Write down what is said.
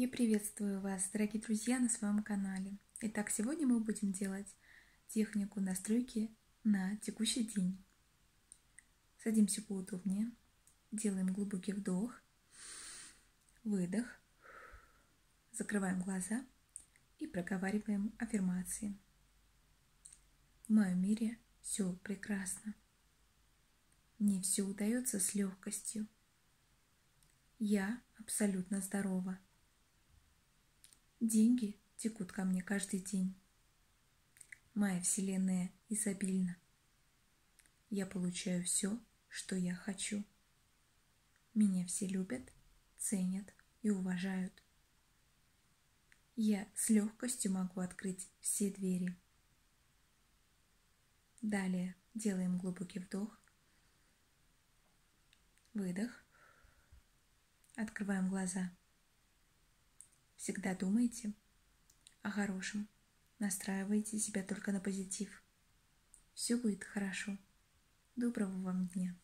Я приветствую вас, дорогие друзья, на своем канале. Итак, сегодня мы будем делать технику настройки на текущий день. Садимся поудобнее, делаем глубокий вдох, выдох, закрываем глаза и проговариваем аффирмации. В моем мире все прекрасно. Мне все удается с легкостью. Я абсолютно здорова. Деньги текут ко мне каждый день. Моя вселенная изобильна. Я получаю все, что я хочу. Меня все любят, ценят и уважают. Я с легкостью могу открыть все двери. Далее делаем глубокий вдох, выдох, открываем глаза. Всегда думайте о хорошем. Настраивайте себя только на позитив. Все будет хорошо. Доброго вам дня.